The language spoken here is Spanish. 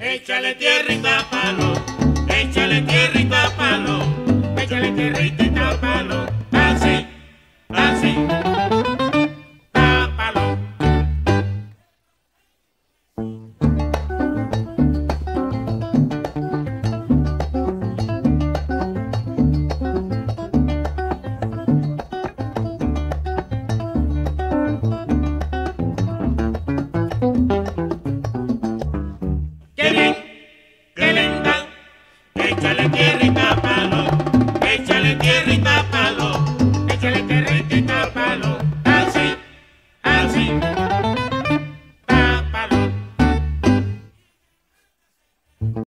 Échale tierra y tápalo, échale tierra y tápalo, échale tierrita y tápalo, así, así. Yeah.